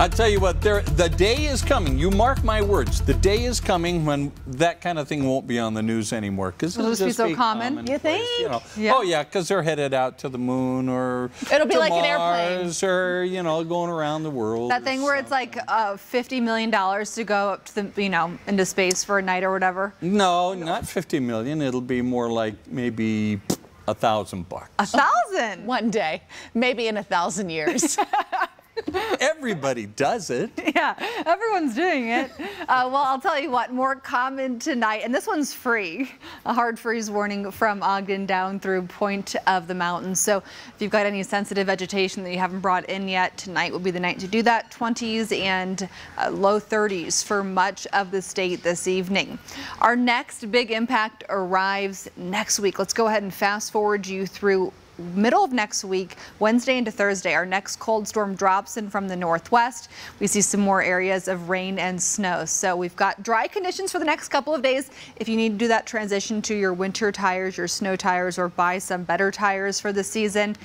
I tell you what, there the day is coming. You mark my words. The day is coming when that kind of thing won't be on the news anymore because it'll, just be so common. You think? You know. yeah. Oh yeah, because they're headed out to the moon or it'll be like Mars an airplane or you know going around the world. That thing where it's like uh, 50 million dollars to go up to the you know into space for a night or whatever. No, not 50 million. It'll be more like maybe a thousand bucks. A thousand? One day, maybe in a thousand years. Everybody does it. Yeah, everyone's doing it. Uh, well, I'll tell you what, more common tonight, and this one's free. A hard freeze warning from Ogden down through Point of the Mountains. So if you've got any sensitive vegetation that you haven't brought in yet, tonight will be the night to do that. 20s and uh, low 30s for much of the state this evening. Our next big impact arrives next week. Let's go ahead and fast forward you through middle of next week, Wednesday into Thursday, our next cold storm drops in from the northwest. We see some more areas of rain and snow. So we've got dry conditions for the next couple of days. If you need to do that transition to your winter tires, your snow tires, or buy some better tires for the season,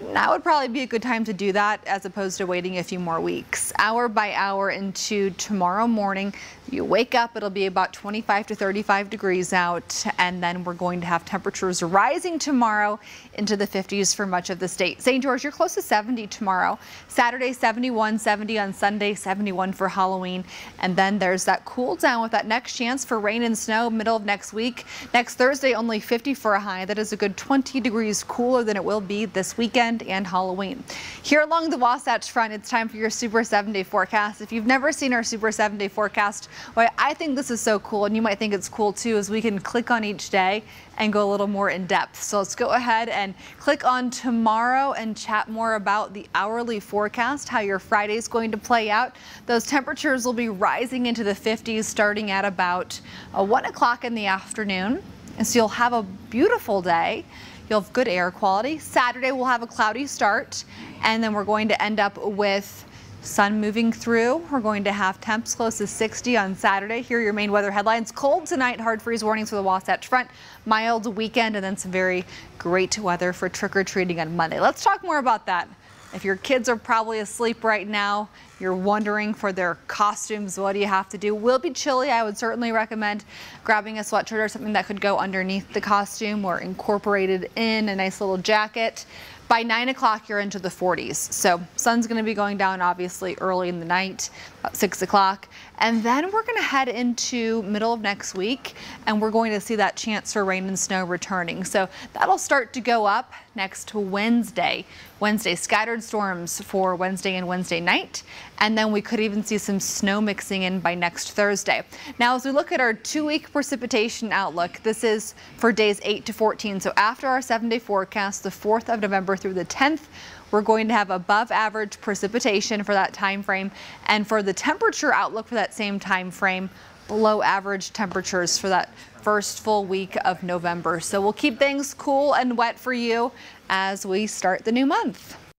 now would probably be a good time to do that as opposed to waiting a few more weeks. Hour by hour into tomorrow morning, you wake up, it'll be about 25 to 35 degrees out, and then we're going to have temperatures rising tomorrow into the 50s for much of the state. St. George, you're close to 70 tomorrow. Saturday, 71, 70 on Sunday, 71 for Halloween. And then there's that cool down with that next chance for rain and snow middle of next week. Next Thursday, only 50 for a high. That is a good 20 degrees cooler than it will be this weekend and Halloween. Here along the Wasatch Front, it's time for your Super 7 day forecast. If you've never seen our Super 7 day forecast, why I think this is so cool, and you might think it's cool too, is we can click on each day and go a little more in depth. So let's go ahead and click on tomorrow and chat more about the hourly forecast, how your Friday is going to play out. Those temperatures will be rising into the 50s starting at about uh, 1 o'clock in the afternoon. And so you'll have a beautiful day. You'll have good air quality. Saturday we'll have a cloudy start and then we're going to end up with Sun moving through. We're going to have temps close to 60 on Saturday. Here are your main weather headlines. Cold tonight, hard freeze warnings for the Wasatch Front. Mild weekend and then some very great weather for trick-or-treating on Monday. Let's talk more about that. If your kids are probably asleep right now, you're wondering for their costumes, what do you have to do? Will be chilly. I would certainly recommend grabbing a sweatshirt or something that could go underneath the costume or incorporated in a nice little jacket. By 9 o'clock, you're into the 40s. So sun's going to be going down obviously early in the night, about 6 o'clock. And then we're going to head into middle of next week and we're going to see that chance for rain and snow returning. So that'll start to go up next Wednesday. Wednesday, scattered storms for Wednesday and Wednesday night. And then we could even see some snow mixing in by next Thursday. Now, as we look at our two week precipitation outlook, this is for days 8 to 14. So after our seven day forecast, the 4th of November through the 10th, we're going to have above average precipitation for that time frame. And for the temperature outlook for that same time frame, below average temperatures for that first full week of November. So we'll keep things cool and wet for you as we start the new month.